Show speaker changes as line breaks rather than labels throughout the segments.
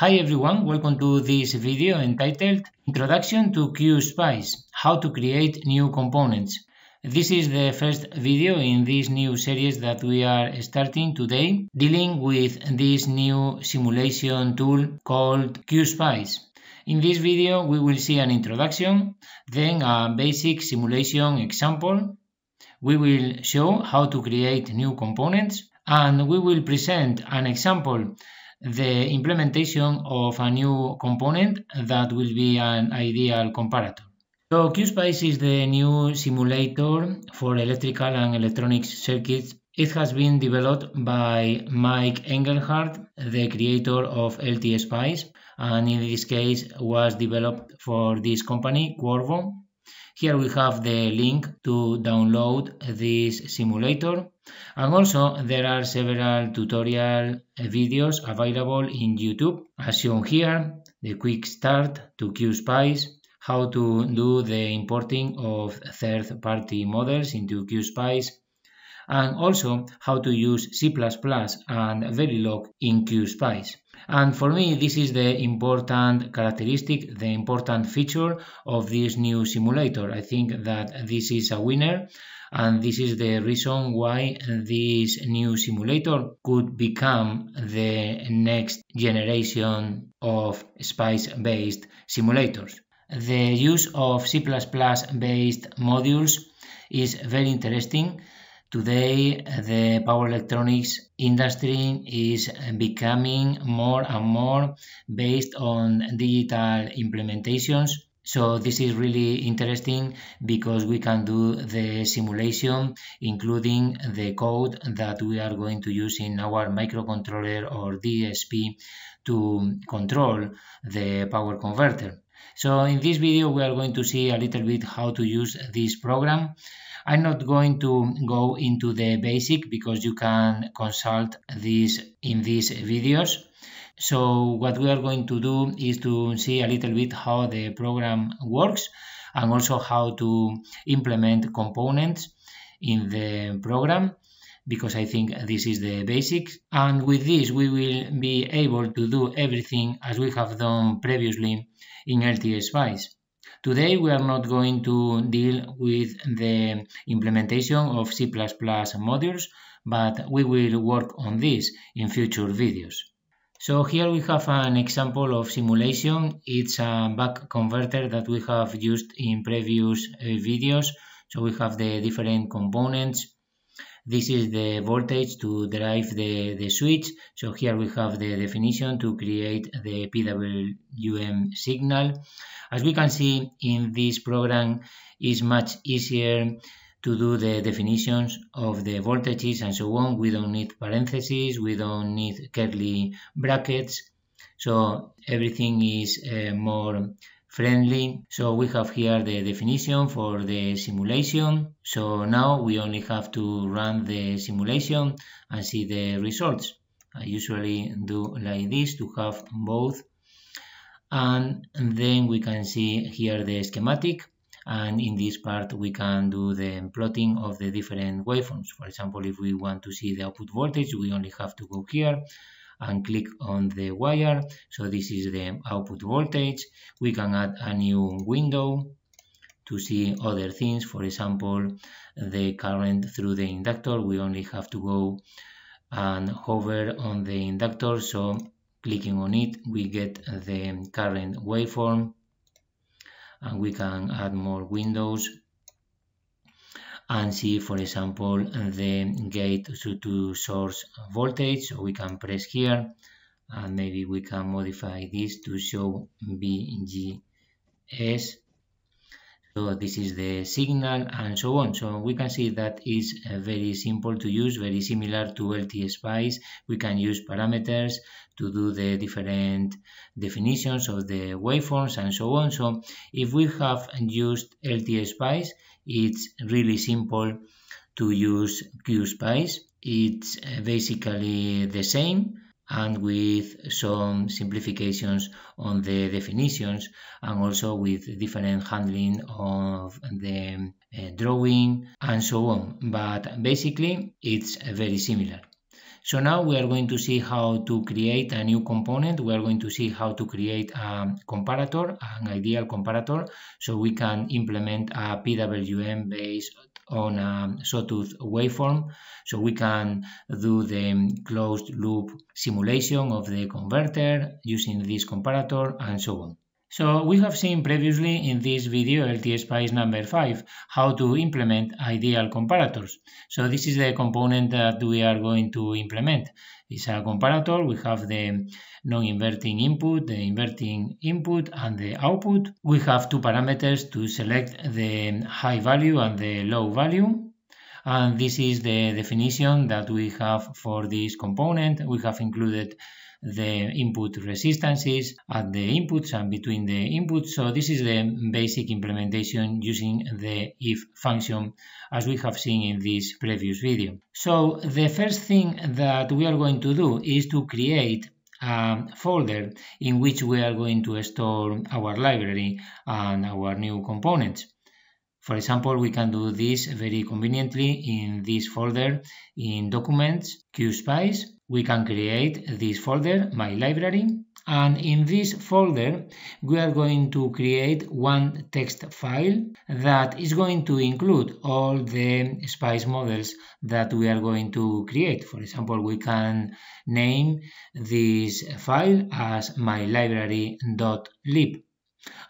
Hi everyone, welcome to this video entitled Introduction to QSpice, How to Create New Components. This is the first video in this new series that we are starting today, dealing with this new simulation tool called QSpice. In this video we will see an introduction, then a basic simulation example. We will show how to create new components and we will present an example the implementation of a new component that will be an ideal comparator. So QSpice is the new simulator for electrical and electronics circuits. It has been developed by Mike Engelhardt, the creator of LTSpice, and in this case was developed for this company, Qorvo. Here we have the link to download this simulator and also there are several tutorial videos available in YouTube. As shown here, the quick start to QSpice, how to do the importing of third-party models into QSpice, and also how to use C++ and Verilog in QSpice. And for me, this is the important characteristic, the important feature of this new simulator. I think that this is a winner and this is the reason why this new simulator could become the next generation of SPICE-based simulators. The use of C++-based modules is very interesting Today, the power electronics industry is becoming more and more based on digital implementations. So this is really interesting because we can do the simulation, including the code that we are going to use in our microcontroller or DSP to control the power converter. So in this video, we are going to see a little bit how to use this program I'm not going to go into the basic because you can consult this in these videos. So what we are going to do is to see a little bit how the program works and also how to implement components in the program because I think this is the basics. And with this, we will be able to do everything as we have done previously in LTSpice. Today we are not going to deal with the implementation of C++ modules, but we will work on this in future videos. So here we have an example of simulation. It's a buck converter that we have used in previous uh, videos. So we have the different components. This is the voltage to drive the, the switch. So here we have the definition to create the PWM signal. As we can see in this program, it's much easier to do the definitions of the voltages and so on. We don't need parentheses, we don't need curly brackets. So everything is uh, more friendly. So we have here the definition for the simulation. So now we only have to run the simulation and see the results. I usually do like this to have both and then we can see here the schematic and in this part we can do the plotting of the different waveforms for example if we want to see the output voltage we only have to go here and click on the wire. So this is the output voltage. We can add a new window to see other things. For example the current through the inductor. We only have to go and hover on the inductor. So Clicking on it, we get the current waveform. And we can add more windows and see, for example, the gate to source voltage. So we can press here and maybe we can modify this to show VGS so this is the signal and so on. So we can see that is uh, very simple to use, very similar to LTSpice. We can use parameters to do the different definitions of the waveforms and so on. So if we have used LTSpice, it's really simple to use QSpice. It's uh, basically the same and with some simplifications on the definitions and also with different handling of the uh, drawing and so on. But basically, it's very similar. So now we are going to see how to create a new component. We are going to see how to create a comparator, an ideal comparator, so we can implement a PWM based on a sawtooth waveform. So we can do the closed loop simulation of the converter using this comparator and so on. So we have seen previously in this video LTSpice number 5 how to implement ideal comparators. So this is the component that we are going to implement. It's a comparator, we have the non-inverting input, the inverting input and the output. We have two parameters to select the high value and the low value. And this is the definition that we have for this component. We have included the input resistances at the inputs and between the inputs. So this is the basic implementation using the if function as we have seen in this previous video. So the first thing that we are going to do is to create a folder in which we are going to store our library and our new components. For example, we can do this very conveniently in this folder in Documents, QSpice. We can create this folder, My Library, and in this folder we are going to create one text file that is going to include all the spice models that we are going to create. For example, we can name this file as mylibrary.lib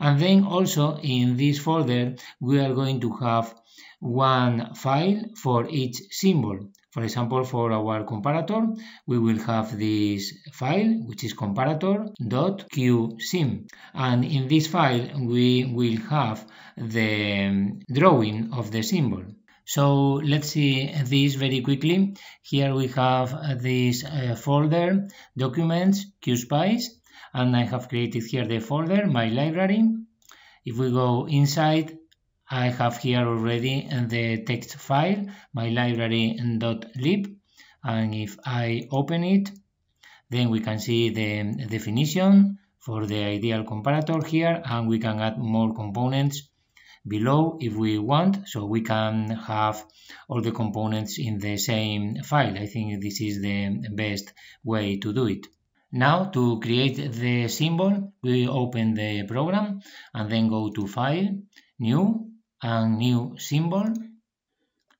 and then also in this folder, we are going to have one file for each symbol. For example, for our comparator, we will have this file, which is comparator.qsym. And in this file, we will have the drawing of the symbol. So let's see this very quickly. Here we have this uh, folder, documents, QSpice, and I have created here the folder, my library. If we go inside, I have here already the text file, my library.lib, and if I open it, then we can see the definition for the ideal comparator here, and we can add more components below if we want, so we can have all the components in the same file. I think this is the best way to do it. Now to create the symbol, we open the program and then go to File, New and New Symbol.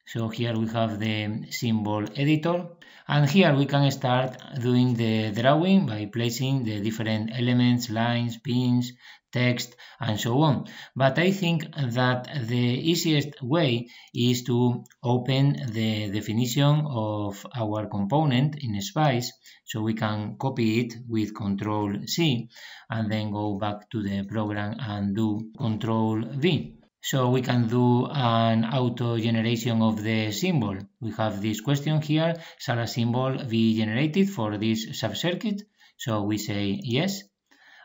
So here we have the symbol editor and here we can start doing the drawing by placing the different elements, lines, pins, text and so on. But I think that the easiest way is to open the definition of our component in Spice so we can copy it with Control C and then go back to the program and do Control V. So we can do an auto generation of the symbol. We have this question here, shall a symbol be generated for this subcircuit? So we say yes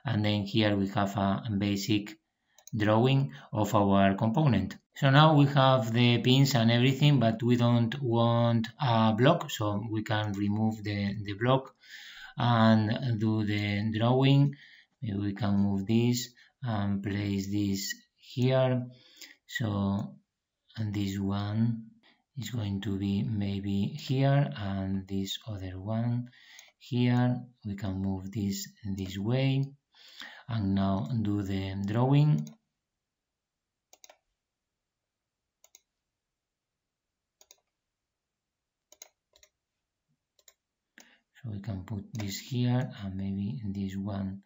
and then here we have a basic drawing of our component. So now we have the pins and everything, but we don't want a block, so we can remove the, the block and do the drawing. Maybe we can move this and place this here. So, and this one is going to be maybe here and this other one here. We can move this this way. And now do the drawing. So we can put this here and maybe this one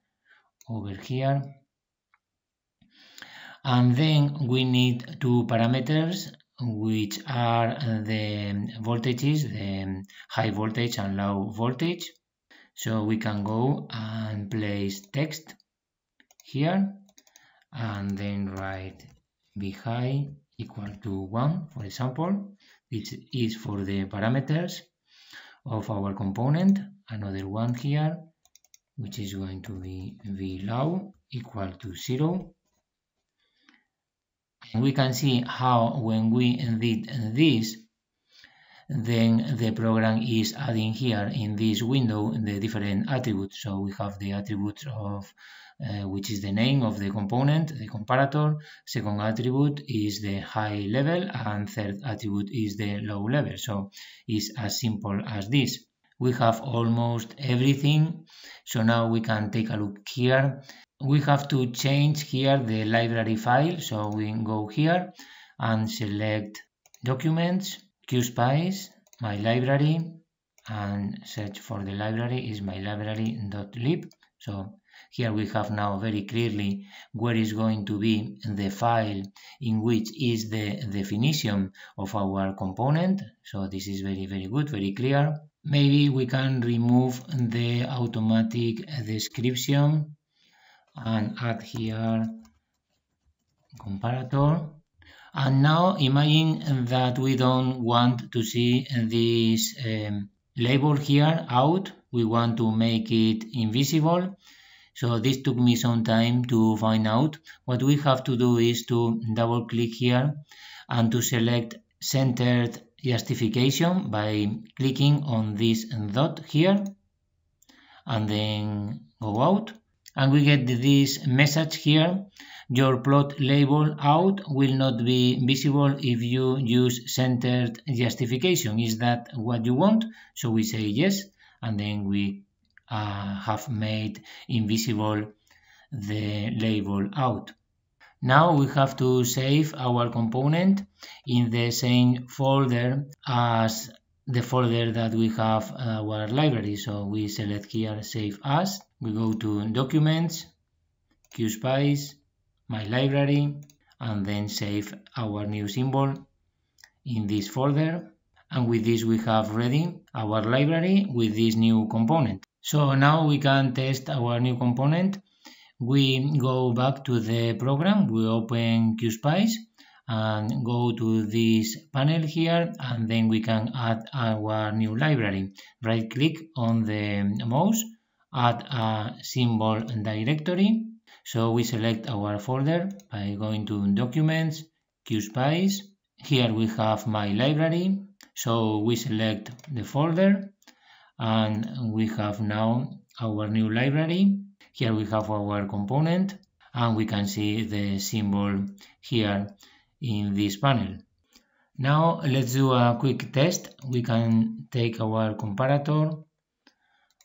over here and then we need two parameters which are uh, the voltages the high voltage and low voltage. So we can go and place text here and then write v high equal to 1 for example this is for the parameters of our component. Another one here which is going to be v low equal to 0 and we can see how when we did this then the program is adding here in this window the different attributes so we have the attributes of uh, which is the name of the component, the comparator. Second attribute is the high level and third attribute is the low level. So it's as simple as this. We have almost everything. So now we can take a look here. We have to change here the library file. So we go here and select documents, QSpice, my library, and search for the library is my library.lib. So here we have now very clearly where is going to be the file in which is the definition of our component. So this is very, very good, very clear. Maybe we can remove the automatic description and add here comparator. And now imagine that we don't want to see this um, label here out. We want to make it invisible. So this took me some time to find out. What we have to do is to double click here and to select centered justification by clicking on this dot here and then go out. And we get this message here. Your plot label out will not be visible if you use centered justification. Is that what you want? So we say yes. And then we uh, have made invisible the label out. Now we have to save our component in the same folder as the folder that we have uh, our library. So we select here Save As. We go to Documents, QSpice, My Library, and then save our new symbol in this folder. And with this we have ready our library with this new component. So now we can test our new component. We go back to the program, we open QSpice and go to this panel here and then we can add our new library. Right click on the mouse, add a symbol directory. So we select our folder by going to Documents, QSpice. Here we have my library. So we select the folder and we have now our new library. Here we have our component and we can see the symbol here in this panel. Now let's do a quick test. We can take our comparator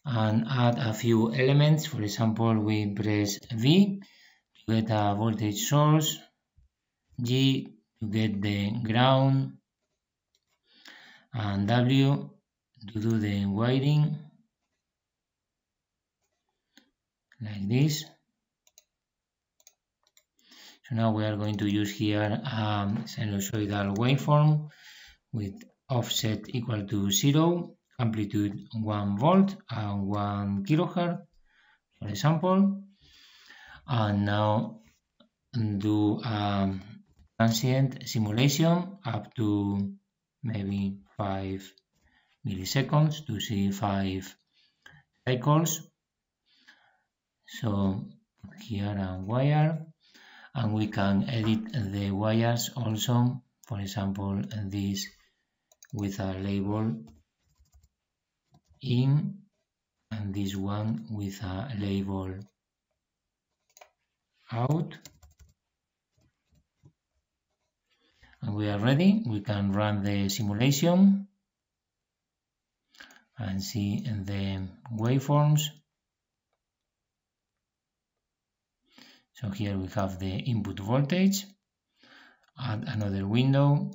and add a few elements. For example, we press V to get a voltage source, G to get the ground, and W to do the wiring like this. So now we are going to use here a sinusoidal waveform with offset equal to zero, amplitude 1 volt and 1 kilohertz, for example. And now do a transient simulation up to maybe 5 milliseconds to see 5 cycles. So here a wire and we can edit the wires also. For example this with a label in and this one with a label out. And we are ready. We can run the simulation and see the waveforms. So here we have the input voltage. Add another window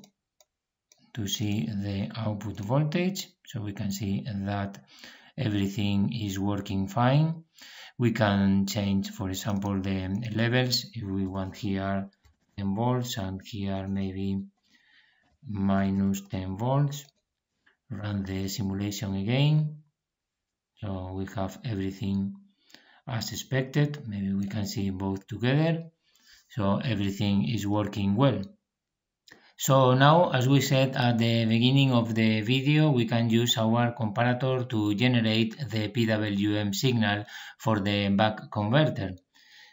to see the output voltage. So we can see that everything is working fine. We can change, for example, the levels if we want here 10 volts and here maybe minus 10 volts run the simulation again so we have everything as expected. Maybe we can see both together. So everything is working well. So now as we said at the beginning of the video we can use our comparator to generate the PWM signal for the buck converter.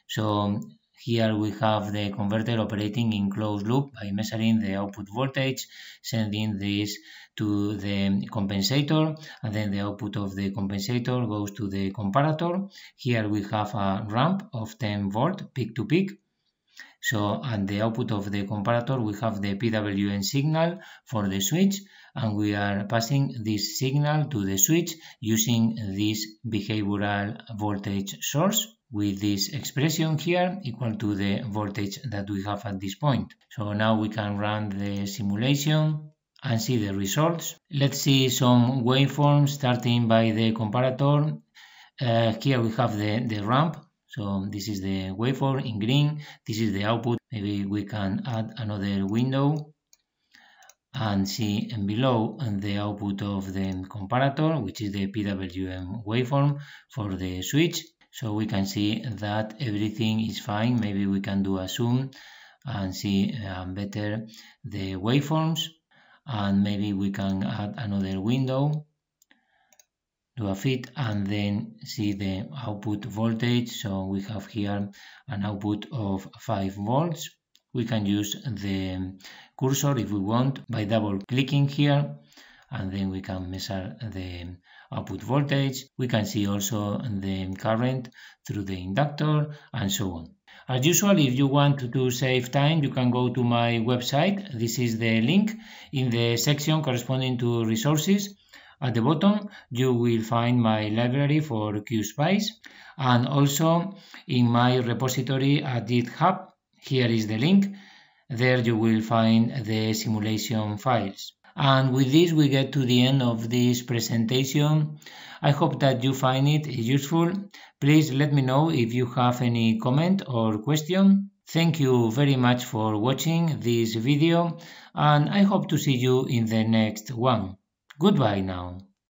So here we have the converter operating in closed loop by measuring the output voltage, sending this to the compensator, and then the output of the compensator goes to the comparator. Here we have a ramp of 10 volt peak to peak. So at the output of the comparator we have the PWM signal for the switch and we are passing this signal to the switch using this behavioral voltage source with this expression here equal to the voltage that we have at this point. So now we can run the simulation and see the results. Let's see some waveforms starting by the comparator. Uh, here we have the, the ramp. So this is the waveform in green. This is the output. Maybe we can add another window and see below the output of the comparator, which is the PWM waveform for the switch. So we can see that everything is fine. Maybe we can do a zoom and see uh, better the waveforms and maybe we can add another window do a fit and then see the output voltage so we have here an output of 5 volts we can use the cursor if we want by double clicking here and then we can measure the output voltage we can see also the current through the inductor and so on as usual, if you want to save time, you can go to my website. This is the link in the section corresponding to resources. At the bottom, you will find my library for QSpice and also in my repository at GitHub. Here is the link. There you will find the simulation files. And with this, we get to the end of this presentation. I hope that you find it useful. Please let me know if you have any comment or question. Thank you very much for watching this video and I hope to see you in the next one. Goodbye now.